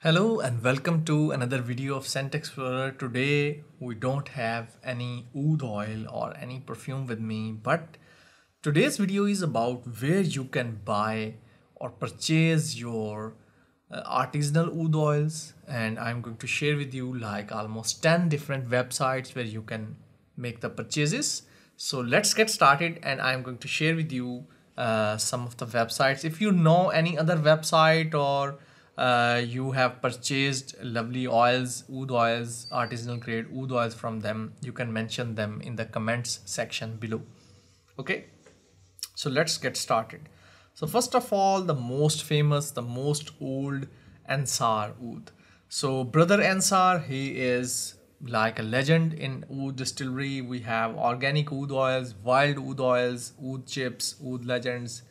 Hello and welcome to another video of Scent Explorer. Today we don't have any oud oil or any perfume with me but today's video is about where you can buy or purchase your uh, artisanal oud oils and I'm going to share with you like almost 10 different websites where you can make the purchases. So let's get started and I'm going to share with you uh, some of the websites. If you know any other website or uh, you have purchased lovely oils, oud oils, artisanal grade oud oils from them, you can mention them in the comments section below. Okay, so let's get started. So first of all, the most famous, the most old Ensar oud. So brother Ensar, he is like a legend in oud distillery. We have organic oud oils, wild oud oils, oud chips, oud legends,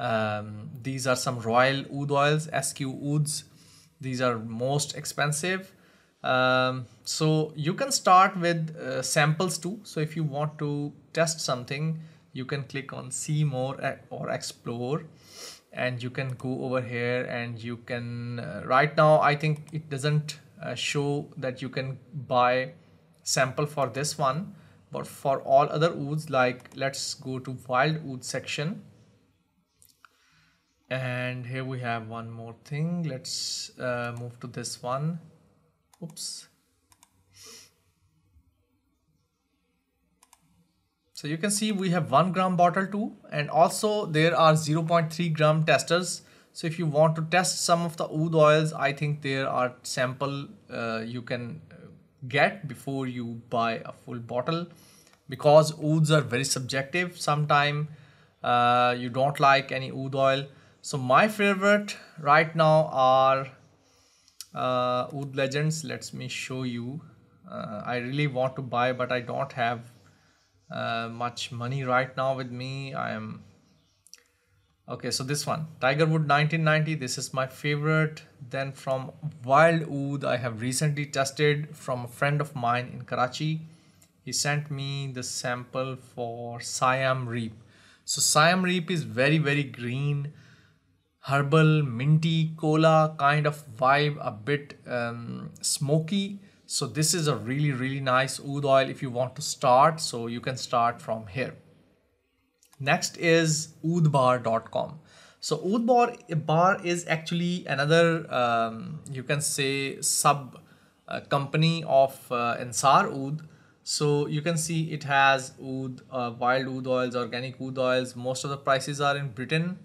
um, these are some royal oud oils, SQ ouds. These are most expensive. Um, so you can start with uh, samples too. So if you want to test something, you can click on see more or explore and you can go over here and you can uh, right now I think it doesn't uh, show that you can buy sample for this one but for all other ouds like let's go to wild oud section and here we have one more thing. Let's uh, move to this one. Oops. So you can see we have one gram bottle too and also there are 0.3 gram testers. So if you want to test some of the oud oils i think there are sample uh, you can uh, get before you buy a full bottle. Because ouds are very subjective. Sometime uh, you don't like any oud oil so my favorite right now are uh, Oud Legends. Let me show you. Uh, I really want to buy, but I don't have uh, much money right now with me. I am okay. So this one, tiger wood 1990. This is my favorite. Then from Wild wood I have recently tested from a friend of mine in Karachi. He sent me the sample for Siem Reap. So Siem Reap is very very green herbal, minty, cola kind of vibe, a bit um, smoky. So this is a really, really nice oud oil if you want to start. So you can start from here. Next is oudbar.com. So oudbar bar is actually another, um, you can say sub uh, company of uh, Ensar Oud. So you can see it has oud, uh, wild oud oils, organic oud oils. Most of the prices are in Britain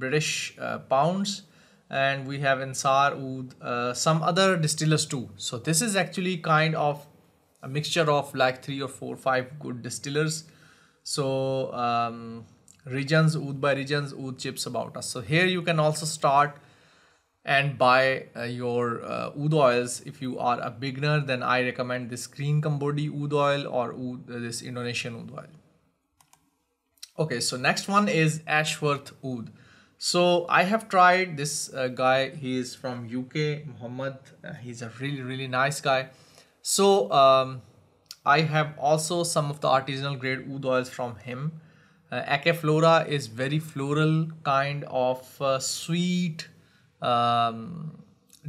British uh, pounds and we have Ensar Oud, uh, some other distillers too. So this is actually kind of a mixture of like three or four, five good distillers. So um, regions, Oud by regions, Oud chips about us. So here you can also start and buy uh, your uh, oud oils if you are a beginner then i recommend this green Cambodia oud oil or oud, uh, this indonesian oud oil okay so next one is ashworth oud so I have tried this uh, guy. He is from UK, Muhammad. Uh, he's a really really nice guy. So um, I have also some of the artisanal grade oud oils from him. Uh, Flora is very floral kind of uh, sweet, um,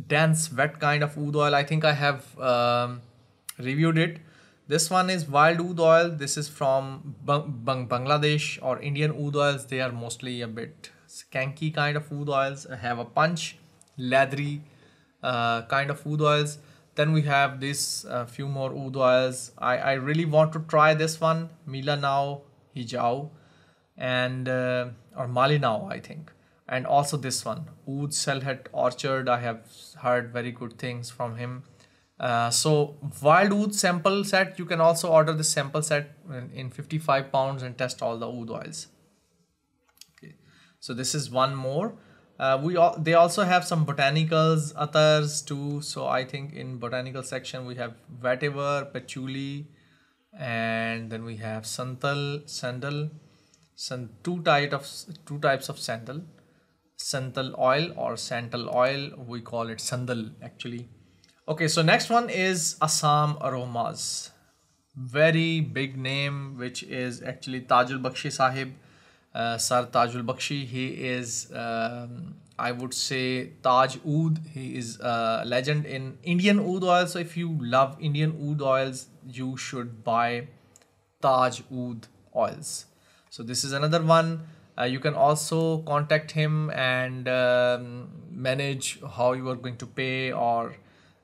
dense, wet kind of oud oil. I think I have um, reviewed it. This one is wild oud oil. This is from Bang Bangladesh or Indian oud oils. They are mostly a bit skanky kind of oud oils have a punch leathery uh, kind of oud oils. Then we have this uh, few more oud oils. I, I really want to try this one Milanao Hijau and uh, or Malinao I think. And also this one Oud Sylhet Orchard. I have heard very good things from him. Uh, so wild oud sample set you can also order this sample set in, in 55 pounds and test all the oud oils so this is one more. Uh, we all, they also have some botanicals others too. So i think in botanical section we have vetiver patchouli and then we have santal sandal some two type of two types of sandal. Santal oil or santal oil we call it sandal actually. Okay so next one is assam aromas. Very big name which is actually tajul bakshi sahib uh, Sir Tajul Bakshi. He is um, I would say Taj Oud. He is a legend in Indian oud oil. So if you love Indian oud oils, you should buy Taj Oud oils. So this is another one. Uh, you can also contact him and um, manage how you are going to pay or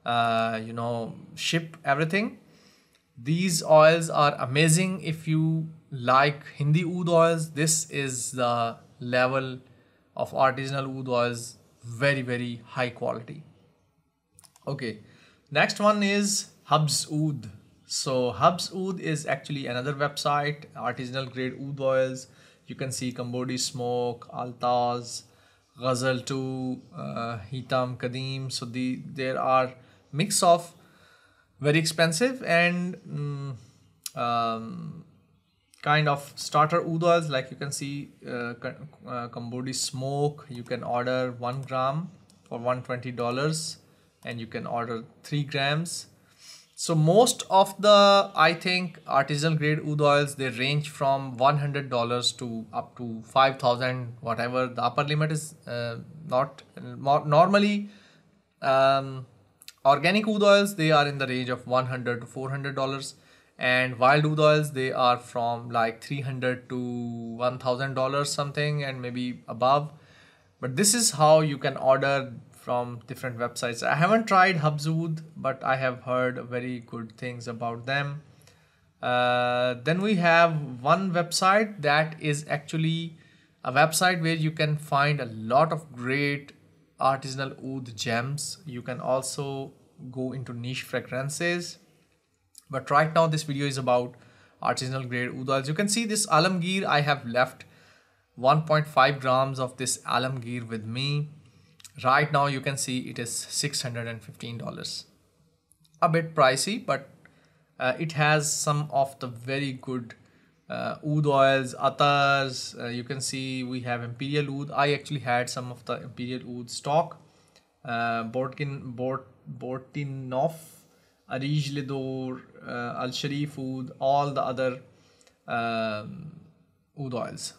uh, you know ship everything. These oils are amazing if you like Hindi oud oils. This is the level of artisanal oud oils very very high quality. Okay next one is Habz oud. So Habz oud is actually another website artisanal grade oud oils. You can see Kambodi smoke altaz ghazal 2 uh, hitam kadim so the there are mix of very expensive and um, um, kind of starter oud oils like you can see uh, uh, smoke you can order one gram for 120 dollars and you can order three grams. So most of the i think artisanal grade oud oils they range from 100 dollars to up to 5000 whatever. The upper limit is uh, not normally um, organic oud oils they are in the range of 100 to 400 dollars and wild oud oils they are from like 300 to 1000 dollars something and maybe above. But this is how you can order from different websites. I haven't tried Habz oud but i have heard very good things about them. Uh, then we have one website that is actually a website where you can find a lot of great artisanal oud gems. You can also go into niche fragrances but right now this video is about artisanal grade oud oils. You can see this Alamgir I have left 1.5 grams of this Alamgir with me. Right now you can see it is $615. A bit pricey but uh, it has some of the very good uh, oud oils, atars. Uh, you can see we have Imperial Oud. I actually had some of the Imperial Oud stock. Uh, Bortkin, Bort, Arij uh, Al Sharif Oud, all the other um, oud oils.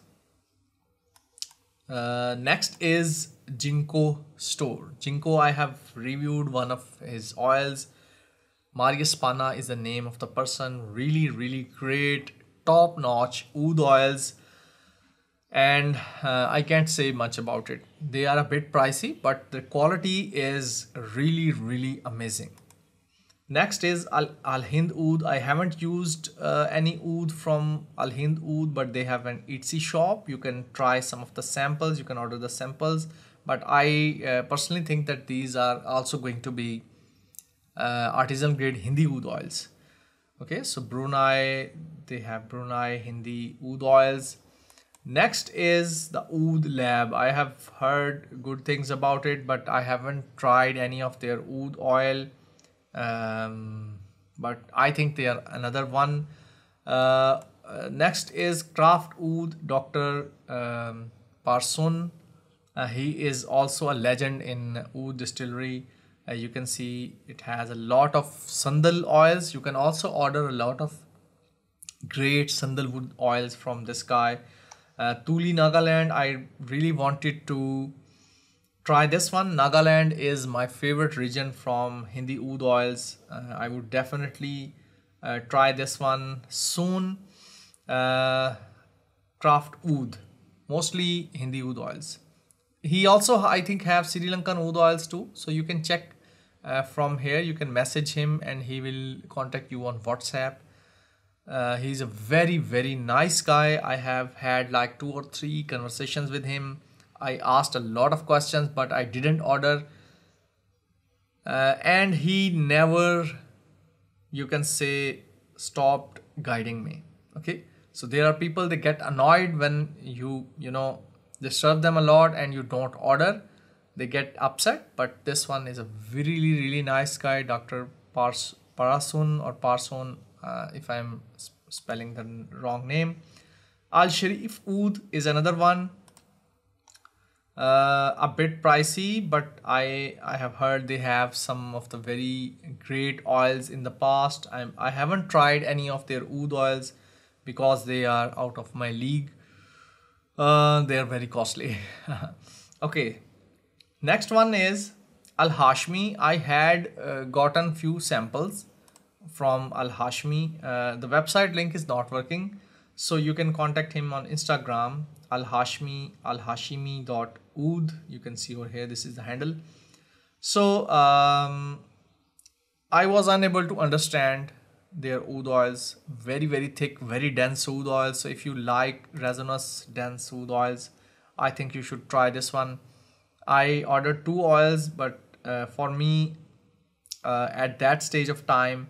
Uh, next is Jinkoh store. Jinkoh, I have reviewed one of his oils. Marius Pana is the name of the person. Really, really great, top notch oud oils. And uh, I can't say much about it. They are a bit pricey, but the quality is really, really amazing. Next is Al, Al Hind Oud. I haven't used uh, any oud from Al Hind Oud, but they have an Etsy shop. You can try some of the samples. You can order the samples. But I uh, personally think that these are also going to be uh, artisan grade Hindi oud oils. Okay, so Brunei, they have Brunei Hindi oud oils. Next is the Oud Lab. I have heard good things about it, but I haven't tried any of their oud oil um, but I think they are another one. Uh, uh, next is Craft Oud Dr. Um, Parson. Uh, he is also a legend in Oud distillery. Uh, you can see it has a lot of sandal oils. You can also order a lot of great sandalwood oils from this guy. Uh, Tuli Nagaland, I really wanted to try this one. Nagaland is my favorite region from Hindi oud oils. Uh, I would definitely uh, try this one soon. Uh, craft oud, mostly Hindi oud oils. He also, I think, have Sri Lankan oud oils too. So you can check uh, from here. You can message him and he will contact you on WhatsApp. Uh, he's a very, very nice guy. I have had like two or three conversations with him I asked a lot of questions, but I didn't order. Uh, and he never, you can say, stopped guiding me. Okay. So there are people they get annoyed when you, you know, disturb them a lot and you don't order. They get upset. But this one is a really, really nice guy, Dr. Pars Parasun or Parson, uh, if I'm spelling the wrong name. Al Sharif Oud is another one uh, a bit pricey but I I have heard they have some of the very great oils in the past I'm, I haven't tried any of their oud oils because they are out of my league uh, they are very costly okay next one is Al Hashmi. I had uh, gotten few samples from Al Hashmi. Uh, the website link is not working, so you can contact him on Instagram Al Hashmi Al Hashimi dot oud. You can see over here. This is the handle. So um, I was unable to understand their oud oils. Very very thick, very dense oud oils. So if you like resinous dense oud oils, I think you should try this one. I ordered two oils, but uh, for me, uh, at that stage of time,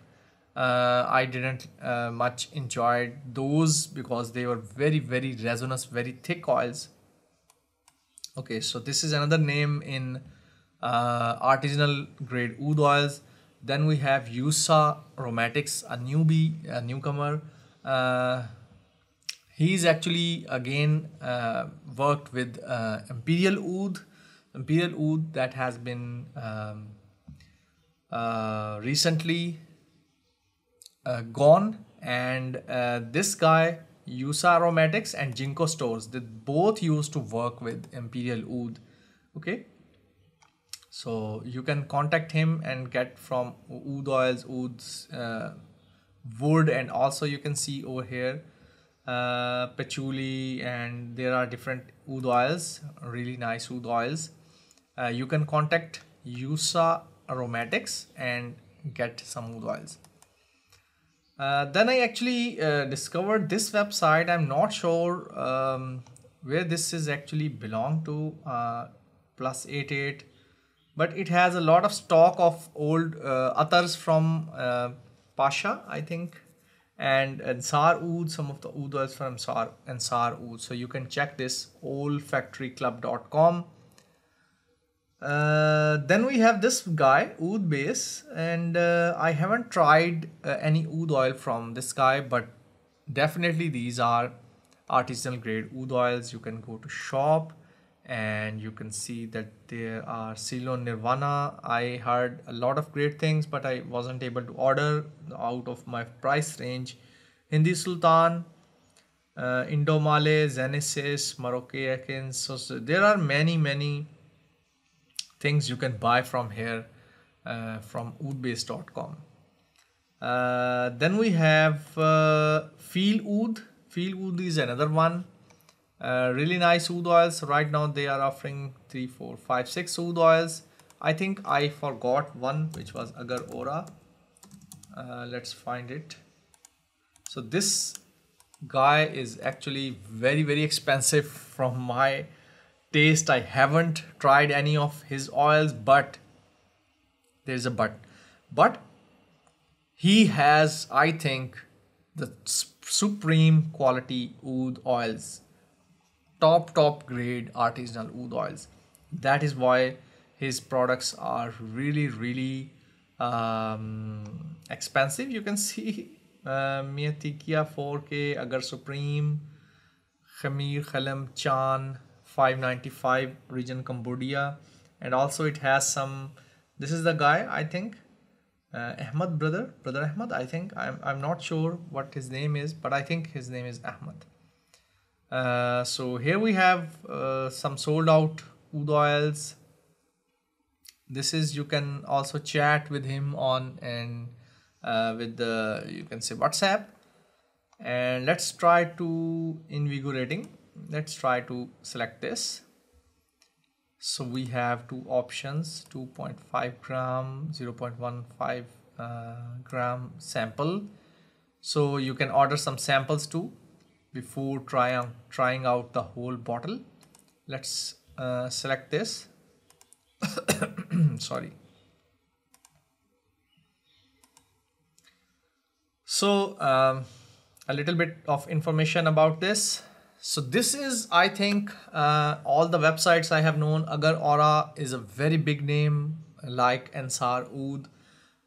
uh, I didn't uh, much enjoy those because they were very very resinous very thick oils. Okay so this is another name in uh, artisanal grade oud oils. Then we have Yusa Aromatics a newbie a newcomer. Uh, he's actually again uh, worked with uh, Imperial Oud Imperial Oud that has been um, recently uh, gone and uh, this guy Yusa Aromatics and Jinkoh Stores they both used to work with Imperial Oud okay? So you can contact him and get from oud oils ouds uh, wood and also you can see over here uh, patchouli and there are different oud oils really nice oud oils. Uh, you can contact Yusa Aromatics and get some oud oils uh, then I actually uh, discovered this website. I'm not sure um, where this is actually belong to uh, plus 88 but it has a lot of stock of old uh, others from uh, Pasha I think and Ensar Oud some of the oils from Ensar, Ensar Oud so you can check this oldfactoryclub.com uh, then we have this guy oud base and uh, i haven't tried uh, any oud oil from this guy but definitely these are artisanal grade oud oils. You can go to shop and you can see that there are ceylon nirvana. I heard a lot of great things but i wasn't able to order out of my price range. Hindi sultan uh, indomale zenesis moroccan so, so there are many many things you can buy from here uh, from oudbase.com. Uh, then we have uh, Feel Oud. Feel Oud is another one. Uh, really nice oud oils. Right now they are offering three, four, five, six oud oils. I think I forgot one which was Agar Aura. Uh, let's find it. So this guy is actually very very expensive from my taste i haven't tried any of his oils but there's a but. But he has i think the supreme quality oud oils. Top top grade artisanal oud oils. That is why his products are really really um, expensive. You can see uh, Miatikia 4K Agar Supreme Khamir Khalam Chan 595 region Cambodia. And also it has some this is the guy I think uh, Ahmad brother brother Ahmad I think. I'm, I'm not sure what his name is but I think his name is Ahmad. Uh, so here we have uh, some sold out oud oils. This is you can also chat with him on and uh, with the you can say WhatsApp. And let's try to invigorating let's try to select this. So we have two options 2.5 gram 0.15 uh, gram sample. So you can order some samples too before trying trying out the whole bottle. Let's uh, select this. Sorry. So um, a little bit of information about this so this is i think uh, all the websites i have known. Agar aura is a very big name like ensar oud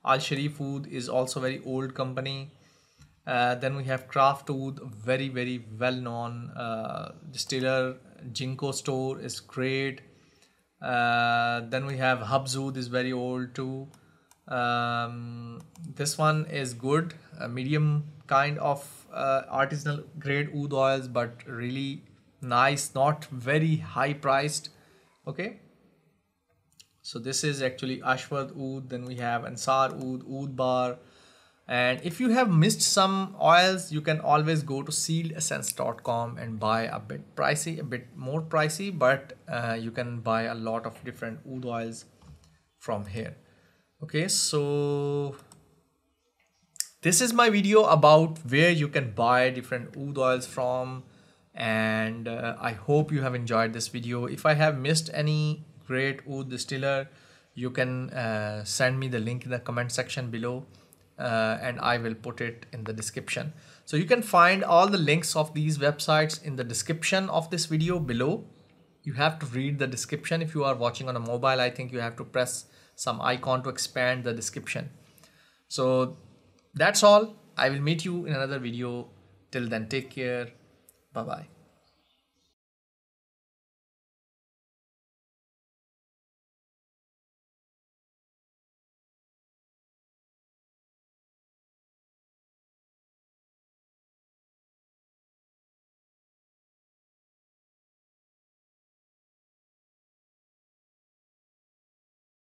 al sharif oud is also very old company. Uh, then we have craft oud very very well known uh, distiller. Jinkoh store is great. Uh, then we have Habz oud is very old too. Um, this one is good medium kind of uh, artisanal grade oud oils but really nice not very high priced. Okay? So this is actually ashwad oud then we have ensar oud oud bar. And if you have missed some oils you can always go to sealedessence.com and buy a bit pricey a bit more pricey but uh, you can buy a lot of different oud oils from here. Okay? So this is my video about where you can buy different oud oils from and uh, I hope you have enjoyed this video if I have missed any great oud distiller you can uh, send me the link in the comment section below uh, and I will put it in the description. So you can find all the links of these websites in the description of this video below. You have to read the description. If you are watching on a mobile, I think you have to press some icon to expand the description. So that's all. I will meet you in another video. Till then, take care. Bye-bye.